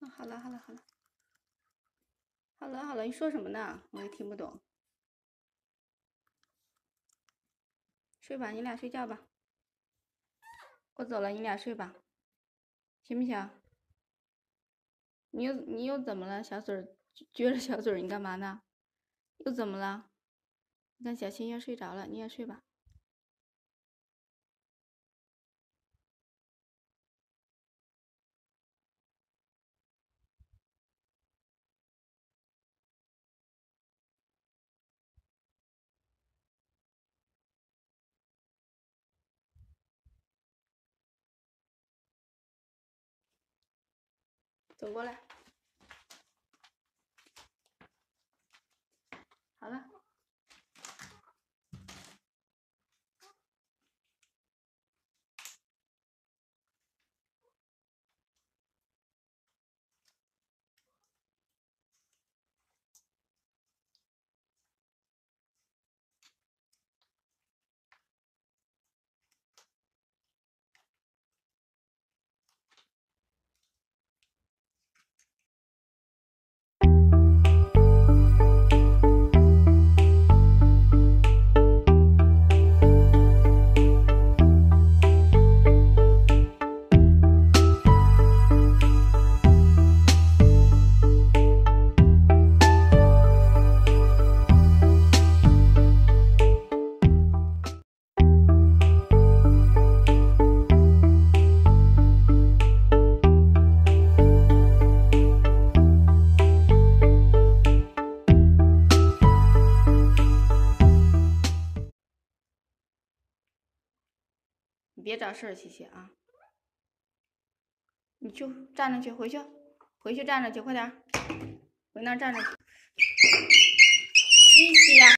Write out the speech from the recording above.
好了好了好了，好了好了，你说什么呢？我也听不懂。睡吧，你俩睡觉吧。我走了，你俩睡吧，行不行？你又你又怎么了，小嘴儿撅着小嘴儿，你干嘛呢？又怎么了？你看小新要睡着了，你也睡吧。走过来，好了。你别找事儿，琪琪啊！你去站着去，回去，回去站着去，快点，回那站着去，琪琪呀！